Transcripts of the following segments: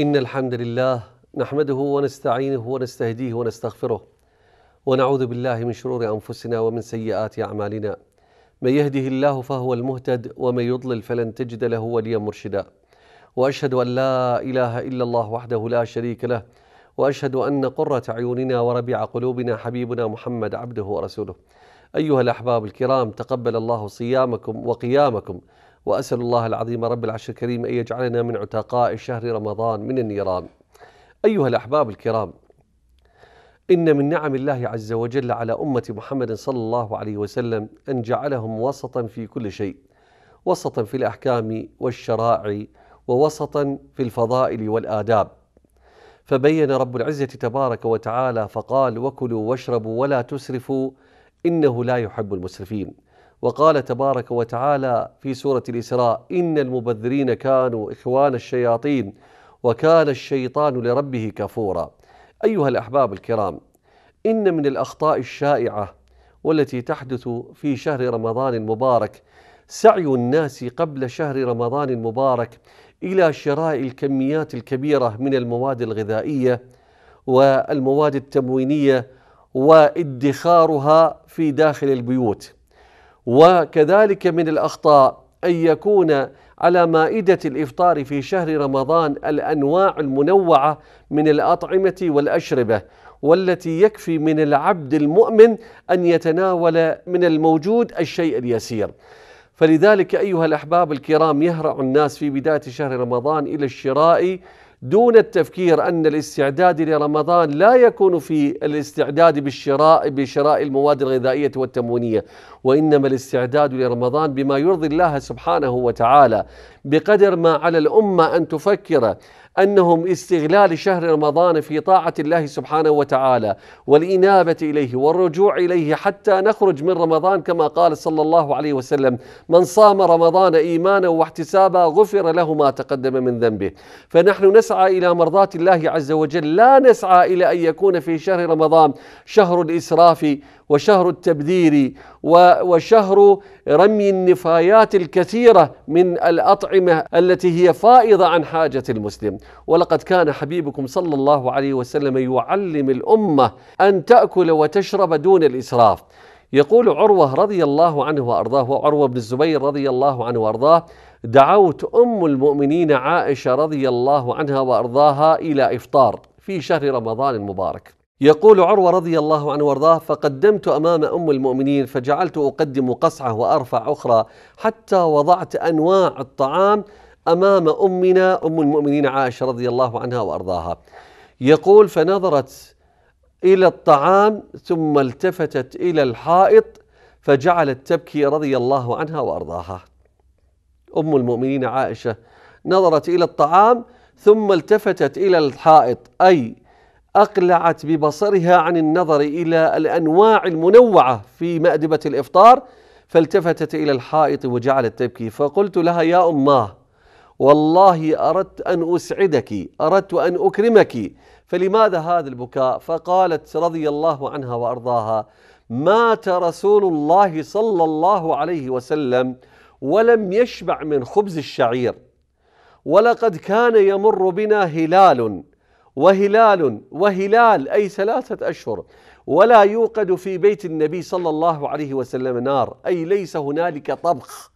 إن الحمد لله نحمده ونستعينه ونستهديه ونستغفره ونعوذ بالله من شرور أنفسنا ومن سيئات أعمالنا. من يهده الله فهو المهتد ومن يضلل فلن تجد له وليا مرشدا. وأشهد أن لا إله إلا الله وحده لا شريك له وأشهد أن قرة عيوننا وربيع قلوبنا حبيبنا محمد عبده ورسوله. أيها الأحباب الكرام تقبل الله صيامكم وقيامكم وأسأل الله العظيم رب العرش الكريم أن يجعلنا من عتقاء شهر رمضان من النيران. أيها الأحباب الكرام إن من نعم الله عز وجل على أمة محمد صلى الله عليه وسلم أن جعلهم وسطا في كل شيء وسطا في الأحكام والشرائع ووسطا في الفضائل والآداب. فبين رب العزة تبارك وتعالى فقال وكلوا واشربوا ولا تسرفوا إنه لا يحب المسرفين. وقال تبارك وتعالى في سورة الإسراء إن المبذرين كانوا إخوان الشياطين وكان الشيطان لربه كفورا. أيها الأحباب الكرام إن من الأخطاء الشائعة والتي تحدث في شهر رمضان المبارك سعي الناس قبل شهر رمضان المبارك إلى شراء الكميات الكبيرة من المواد الغذائية والمواد التموينية وادخارها في داخل البيوت. وكذلك من الأخطاء أن يكون على مائدة الإفطار في شهر رمضان الأنواع المنوعة من الأطعمة والأشربة والتي يكفي من العبد المؤمن أن يتناول من الموجود الشيء اليسير. فلذلك أيها الأحباب الكرام يهرع الناس في بداية شهر رمضان إلى الشراء دون التفكير أن الاستعداد لرمضان لا يكون في الاستعداد بالشراء بشراء المواد الغذائية والتموينية وإنما الاستعداد لرمضان بما يرضي الله سبحانه وتعالى. بقدر ما على الأمة أن تفكر أنهم استغلال شهر رمضان في طاعة الله سبحانه وتعالى والإنابة إليه والرجوع إليه حتى نخرج من رمضان كما قال صلى الله عليه وسلم من صام رمضان إيمانا واحتسابا غفر له ما تقدم من ذنبه. فنحن نسعى إلى مرضاه الله عز وجل لا نسعى إلى أن يكون في شهر رمضان شهر الإسراف وشهر التبذير وشهر رمي النفايات الكثيرة من الأطعمة التي هي فائضة عن حاجة المسلم. ولقد كان حبيبكم صلى الله عليه وسلم يعلم الأمة أن تأكل وتشرب دون الإسراف. يقول عروة رضي الله عنه وأرضاه وعروة بن الزبير رضي الله عنه وأرضاه دعوت أم المؤمنين عائشة رضي الله عنها وأرضاها إلى إفطار في شهر رمضان المبارك. يقول عروة رضي الله عنه وارضاه فقدمت أمام أم المؤمنين فجعلت أقدم قصعة وأرفع أخرى حتى وضعت أنواع الطعام أمام أمنا أم المؤمنين عائشة رضي الله عنها وأرضاها. يقول فنظرت إلى الطعام ثم التفتت إلى الحائط فجعلت تبكي رضي الله عنها وأرضاها. أم المؤمنين عائشة نظرت إلى الطعام ثم التفتت إلى الحائط أي أقلعت ببصرها عن النظر إلى الأنواع المنوعة في مأدبة الإفطار فالتفتت إلى الحائط وجعلت تبكي فقلت لها يا أماه والله أردت أن أسعدك أردت أن أكرمك فلماذا هذا البكاء؟ فقالت رضي الله عنها وأرضاها مات رسول الله صلى الله عليه وسلم ولم يشبع من خبز الشعير ولقد كان يمر بنا هلال وهلال وهلال أي ثلاثة أشهر. ولا يوقد في بيت النبي صلى الله عليه وسلم نار أي ليس هنالك طبخ.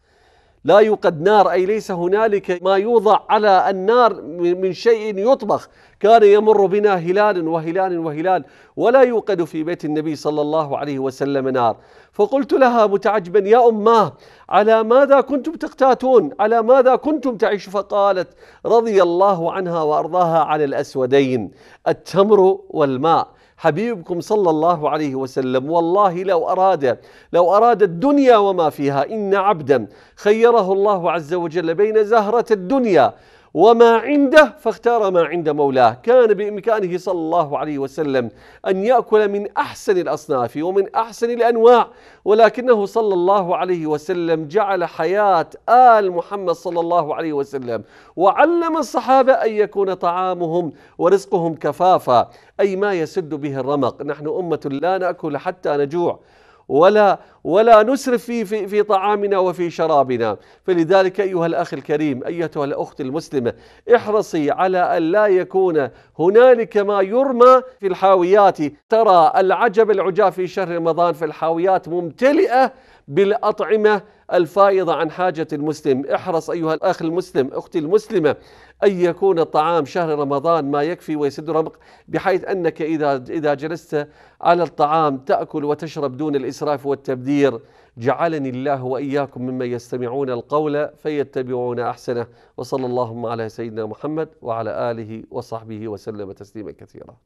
لا يوقد نار أي ليس هنالك ما يوضع على النار من شيء يطبخ. كان يمر بنا هلال وهلال وهلال ولا يوقد في بيت النبي صلى الله عليه وسلم نار. فقلت لها متعجبا يا أماه على ماذا كنتم تقتاتون؟ على ماذا كنتم تعيش فقالت رضي الله عنها وأرضاها على الأسودين التمر والماء. حبيبكم صلى الله عليه وسلم. والله لو أراد لو أراد الدنيا وما فيها إن عبدا خيره الله عز وجل بين زهرة الدنيا. وما عنده فاختار ما عند مولاه. كان بإمكانه صلى الله عليه وسلم أن يأكل من أحسن الأصناف ومن أحسن الأنواع ولكنه صلى الله عليه وسلم جعل حياة آل محمد صلى الله عليه وسلم وعلم الصحابة أن يكون طعامهم ورزقهم كفافا أي ما يسد به الرمق. نحن أمة لا نأكل حتى نجوع. ولا ولا نسرف في في في طعامنا وفي شرابنا. فلذلك أيها الأخ الكريم أيتها الأخت المسلمة احرصي على أن لا يكون هنالك ما يرمى في الحاويات. ترى العجب العجاب في شهر رمضان في الحاويات ممتلئة بالأطعمة الفائضة عن حاجة المسلم. احرص أيها الأخ المسلم أختي المسلمة أن يكون الطعام شهر رمضان ما يكفي ويسد رمق بحيث أنك إذا إذا جلست على الطعام تأكل وتشرب دون الإسراف والتبذير. جعلني الله وإياكم ممن يستمعون القول فيتبعون أحسنه. وصلى اللهم على سيدنا محمد وعلى آله وصحبه وسلم تسليما كثيرا.